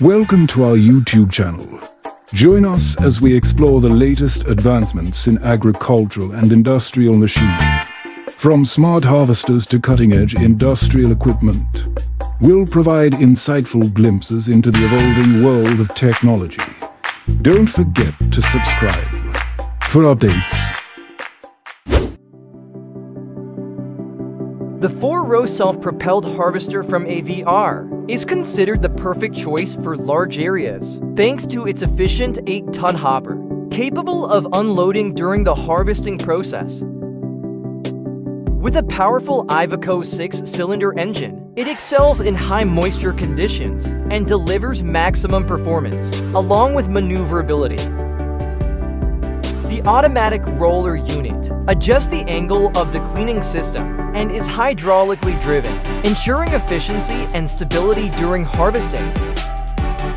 Welcome to our YouTube channel. Join us as we explore the latest advancements in agricultural and industrial machinery. From smart harvesters to cutting-edge industrial equipment, we'll provide insightful glimpses into the evolving world of technology. Don't forget to subscribe for updates The four-row self-propelled harvester from AVR is considered the perfect choice for large areas, thanks to its efficient 8-ton hopper, capable of unloading during the harvesting process. With a powerful Iveco 6-cylinder engine, it excels in high moisture conditions and delivers maximum performance, along with maneuverability. The automatic roller unit adjusts the angle of the cleaning system and is hydraulically driven, ensuring efficiency and stability during harvesting.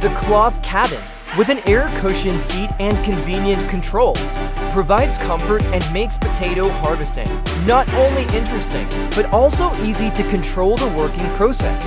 The cloth cabin, with an air-cushioned seat and convenient controls, provides comfort and makes potato harvesting not only interesting, but also easy to control the working process.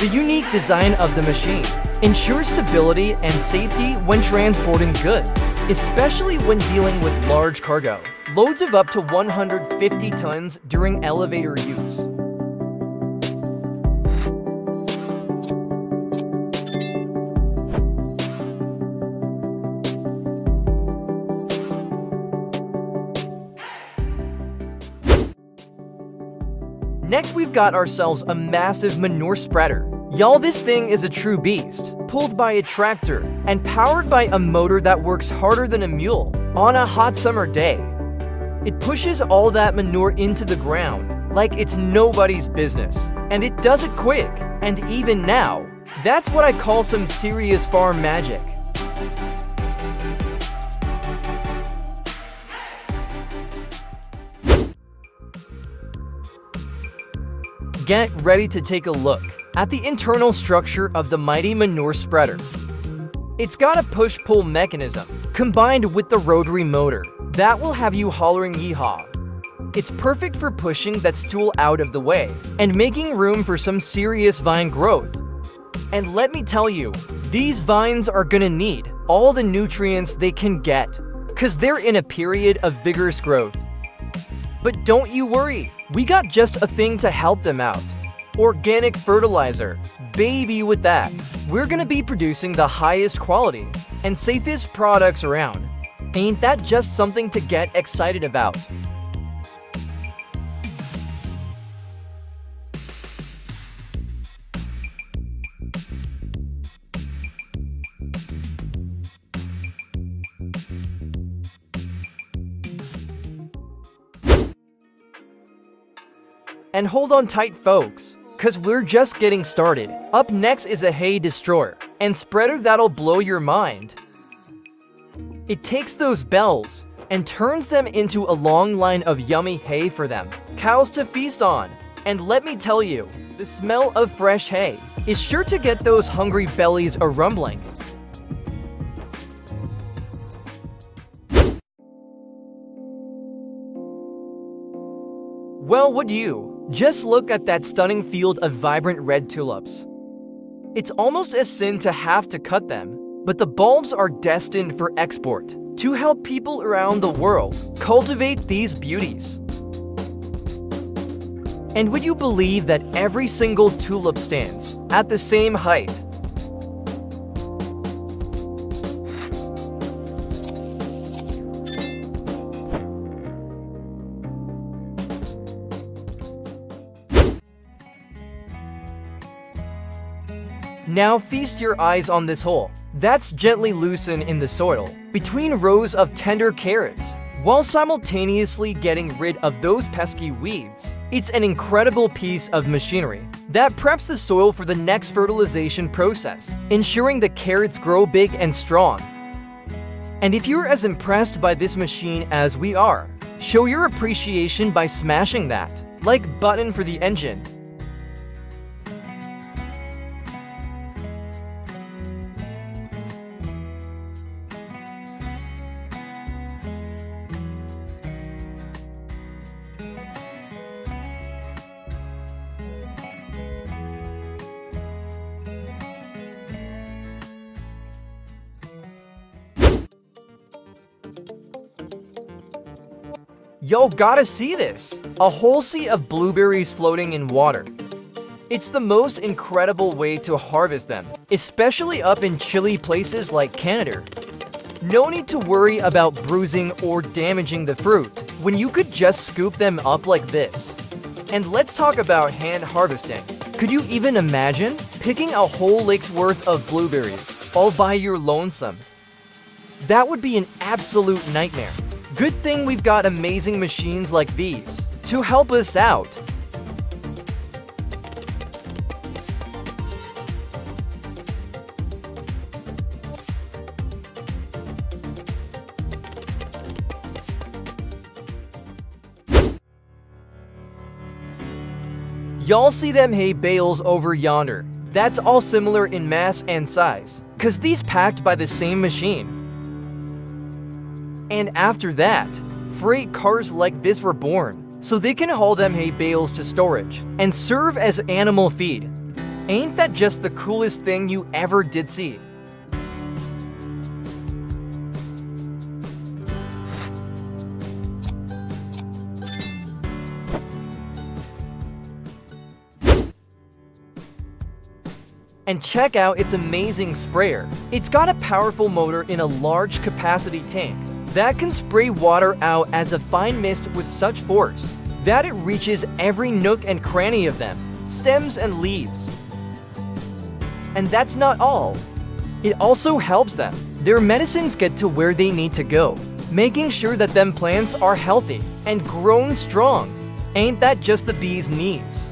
The unique design of the machine ensures stability and safety when transporting goods, especially when dealing with large cargo loads of up to 150 tons during elevator use. Next, we've got ourselves a massive manure spreader. Y'all, this thing is a true beast, pulled by a tractor and powered by a motor that works harder than a mule on a hot summer day. It pushes all that manure into the ground like it's nobody's business. And it does it quick. And even now, that's what I call some serious farm magic. Get ready to take a look at the internal structure of the mighty manure spreader. It's got a push-pull mechanism combined with the rotary motor that will have you hollering yeehaw. It's perfect for pushing that stool out of the way and making room for some serious vine growth. And let me tell you, these vines are gonna need all the nutrients they can get, cause they're in a period of vigorous growth. But don't you worry, we got just a thing to help them out. Organic fertilizer, baby with that. We're gonna be producing the highest quality and safest products around. Ain't that just something to get excited about? And hold on tight, folks, because we're just getting started. Up next is a hay destroyer, and spreader that'll blow your mind. It takes those bells and turns them into a long line of yummy hay for them, cows to feast on. And let me tell you, the smell of fresh hay is sure to get those hungry bellies a rumbling. Well, would you? Just look at that stunning field of vibrant red tulips. It's almost a sin to have to cut them, but the bulbs are destined for export to help people around the world cultivate these beauties. And would you believe that every single tulip stands at the same height? Now feast your eyes on this hole. That's gently loosened in the soil, between rows of tender carrots, while simultaneously getting rid of those pesky weeds. It's an incredible piece of machinery that preps the soil for the next fertilization process, ensuring the carrots grow big and strong. And if you're as impressed by this machine as we are, show your appreciation by smashing that, like button for the engine, Y'all gotta see this! A whole sea of blueberries floating in water. It's the most incredible way to harvest them, especially up in chilly places like Canada. No need to worry about bruising or damaging the fruit when you could just scoop them up like this. And let's talk about hand harvesting. Could you even imagine picking a whole lake's worth of blueberries all by your lonesome? That would be an absolute nightmare. Good thing we've got amazing machines like these to help us out. Y'all see them hay bales over yonder. That's all similar in mass and size, cause these packed by the same machine. And after that, freight cars like this were born, so they can haul them hay bales to storage and serve as animal feed. Ain't that just the coolest thing you ever did see? And check out its amazing sprayer. It's got a powerful motor in a large capacity tank that can spray water out as a fine mist with such force that it reaches every nook and cranny of them, stems and leaves. And that's not all. It also helps them. Their medicines get to where they need to go, making sure that them plants are healthy and grown strong. Ain't that just the bee's needs?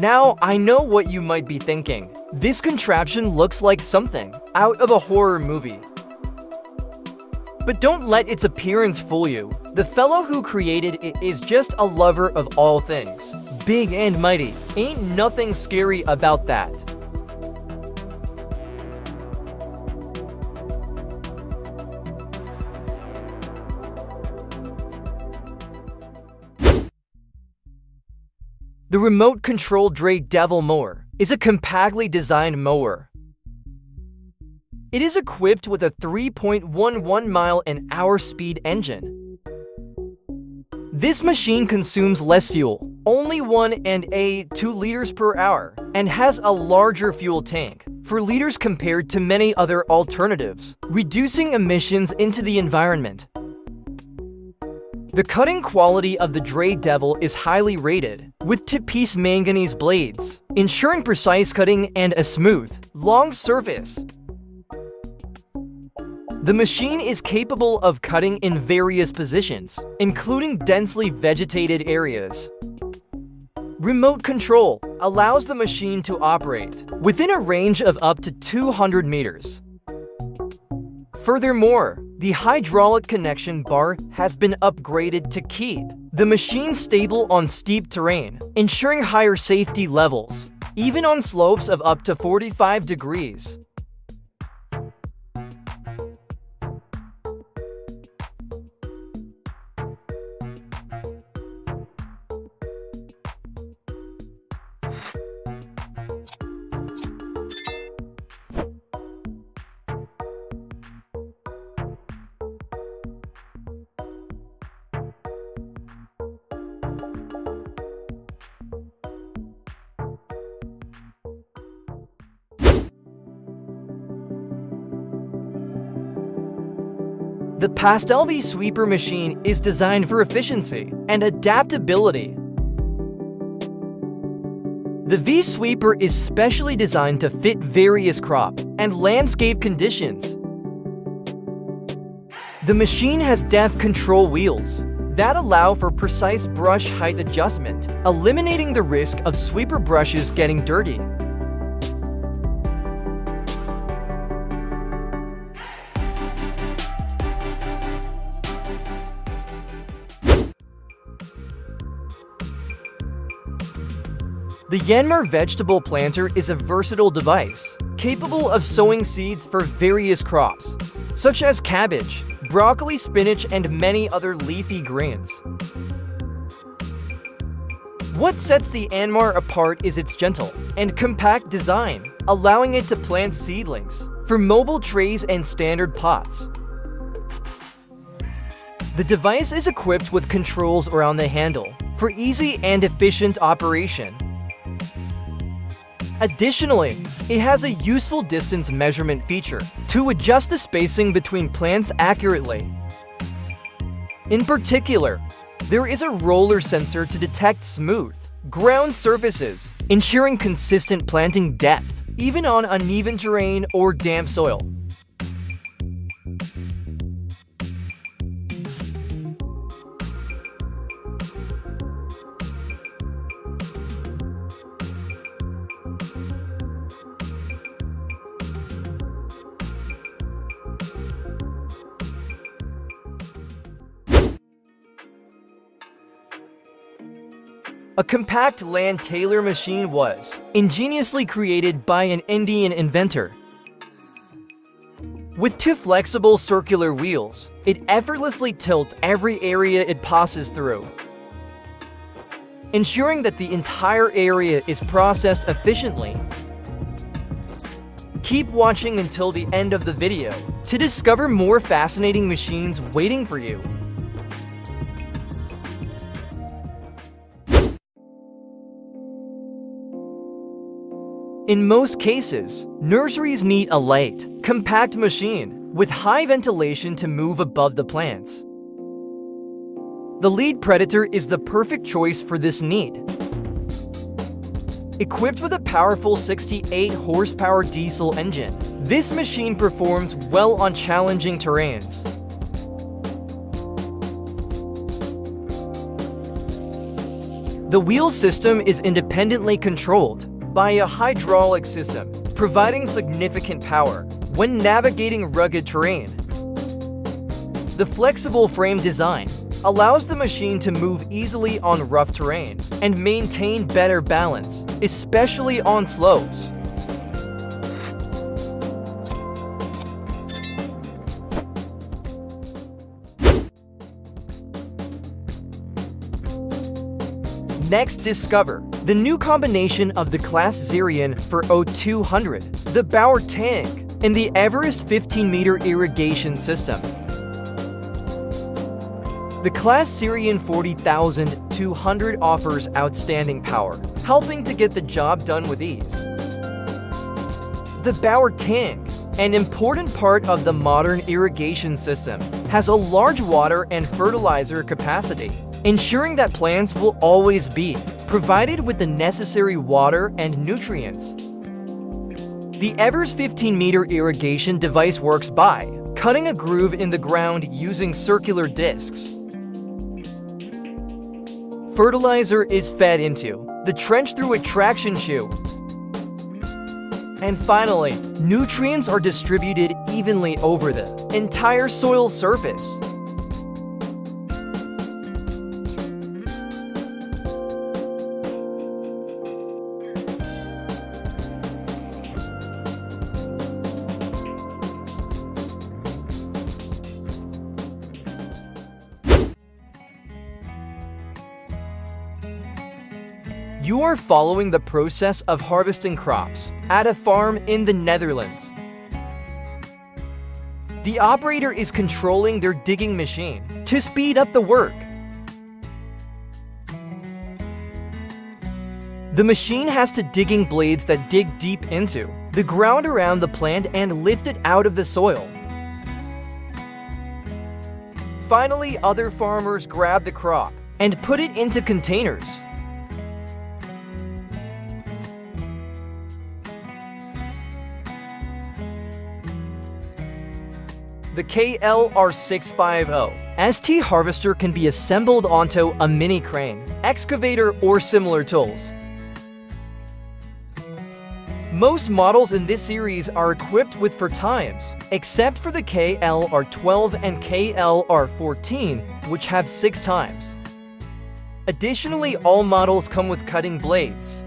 Now, I know what you might be thinking. This contraption looks like something out of a horror movie. But don't let its appearance fool you. The fellow who created it is just a lover of all things. Big and mighty. Ain't nothing scary about that. The remote control Dray Devil mower is a compactly designed mower. It is equipped with a 3.11 mile an hour speed engine. This machine consumes less fuel, only 1 and a 2 liters per hour, and has a larger fuel tank, for liters compared to many other alternatives, reducing emissions into the environment. The cutting quality of the Dray Devil is highly rated, with tip-piece manganese blades, ensuring precise cutting and a smooth, long surface. The machine is capable of cutting in various positions, including densely vegetated areas. Remote control allows the machine to operate within a range of up to 200 meters. Furthermore, the hydraulic connection bar has been upgraded to keep the machine stable on steep terrain, ensuring higher safety levels, even on slopes of up to 45 degrees. The Pastel-V sweeper machine is designed for efficiency and adaptability. The V sweeper is specially designed to fit various crop and landscape conditions. The machine has depth control wheels that allow for precise brush height adjustment, eliminating the risk of sweeper brushes getting dirty. The Yanmar vegetable planter is a versatile device, capable of sowing seeds for various crops, such as cabbage, broccoli, spinach, and many other leafy greens. What sets the Yanmar apart is its gentle and compact design, allowing it to plant seedlings for mobile trays and standard pots. The device is equipped with controls around the handle for easy and efficient operation. Additionally, it has a useful distance measurement feature to adjust the spacing between plants accurately. In particular, there is a roller sensor to detect smooth, ground surfaces, ensuring consistent planting depth, even on uneven terrain or damp soil. A compact land tailor machine was ingeniously created by an Indian inventor. With two flexible circular wheels, it effortlessly tilts every area it passes through, ensuring that the entire area is processed efficiently. Keep watching until the end of the video to discover more fascinating machines waiting for you. In most cases, nurseries need a light, compact machine with high ventilation to move above the plants. The lead predator is the perfect choice for this need. Equipped with a powerful 68 horsepower diesel engine, this machine performs well on challenging terrains. The wheel system is independently controlled by a hydraulic system, providing significant power when navigating rugged terrain. The flexible frame design allows the machine to move easily on rough terrain and maintain better balance, especially on slopes. Next, discover the new combination of the Claas Xerion for O200, the Bauer tank, and the Evers 15-meter irrigation system. The Claas Xerion 40200 offers outstanding power, helping to get the job done with ease. The Bauer tank, an important part of the modern irrigation system, has a large water and fertilizer capacity, ensuring that plants will always be provided with the necessary water and nutrients. The Evers 15-meter irrigation device works by cutting a groove in the ground using circular discs. Fertilizer is fed into the trench through a traction shoe. And finally, nutrients are distributed evenly over the entire soil surface. Are following the process of harvesting crops at a farm in the Netherlands. The operator is controlling their digging machine to speed up the work. The machine has two digging blades that dig deep into the ground around the plant and lift it out of the soil. Finally, other farmers grab the crop and put it into containers. The KLR650 ST harvester can be assembled onto a mini crane, excavator, or similar tools. Most models in this series are equipped with for times, except for the KLR12 and KLR14, which have 6 times. Additionally, all models come with cutting blades.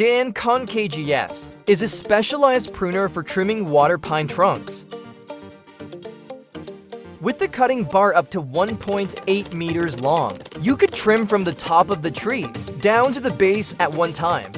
Dancon KGS is a specialized pruner for trimming water pine trunks. With the cutting bar up to 1.8 meters long, you could trim from the top of the tree down to the base at one time.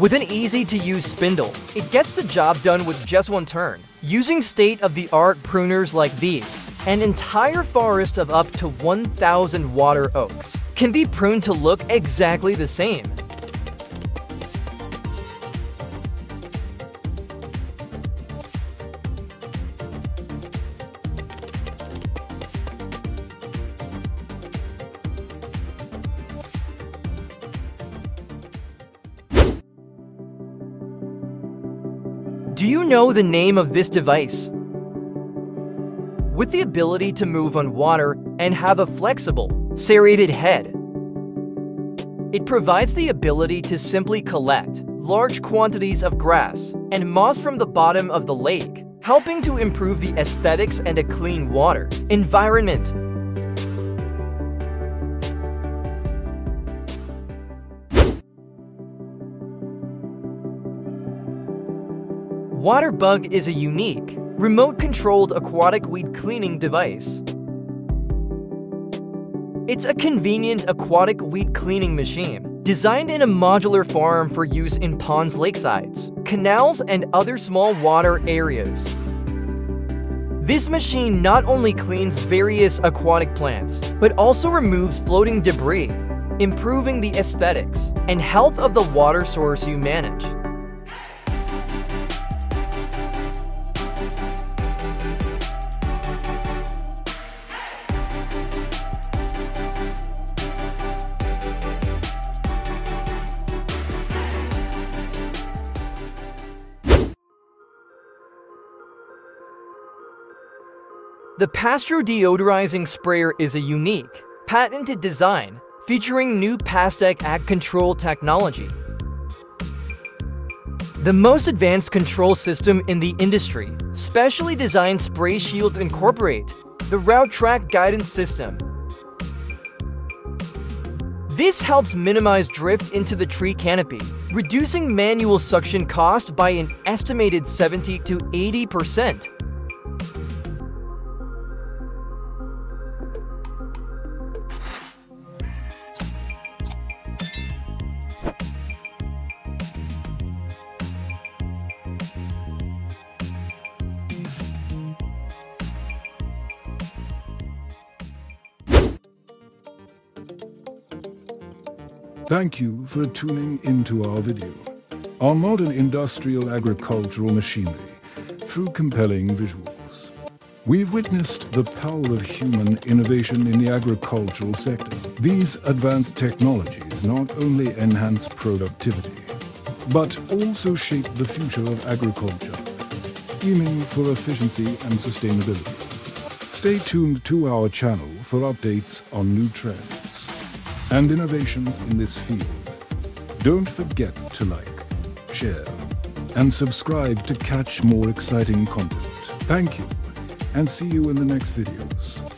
With an easy-to-use spindle, it gets the job done with just one turn. Using state-of-the-art pruners like these, an entire forest of up to 1,000 water oaks can be pruned to look exactly the same. Do you know the name of this device? With the ability to move on water and have a flexible, serrated head, it provides the ability to simply collect large quantities of grass and moss from the bottom of the lake, helping to improve the aesthetics and a clean water environment. WaterBug is a unique, remote-controlled aquatic weed cleaning device. It's a convenient aquatic weed cleaning machine, designed in a modular form for use in ponds lakesides, canals, and other small water areas. This machine not only cleans various aquatic plants, but also removes floating debris, improving the aesthetics and health of the water source you manage. The Pastro deodorizing sprayer is a unique, patented design featuring new Pastec Ag Control technology. The most advanced control system in the industry, specially designed spray shields incorporate the Route Track Guidance System. This helps minimize drift into the tree canopy, reducing manual suction cost by an estimated 70 to 80 percent Thank you for tuning into our video on modern industrial agricultural machinery through compelling visuals. We've witnessed the power of human innovation in the agricultural sector. These advanced technologies not only enhance productivity, but also shape the future of agriculture, aiming for efficiency and sustainability. Stay tuned to our channel for updates on new trends and innovations in this field. Don't forget to like, share, and subscribe to catch more exciting content. Thank you, and see you in the next videos.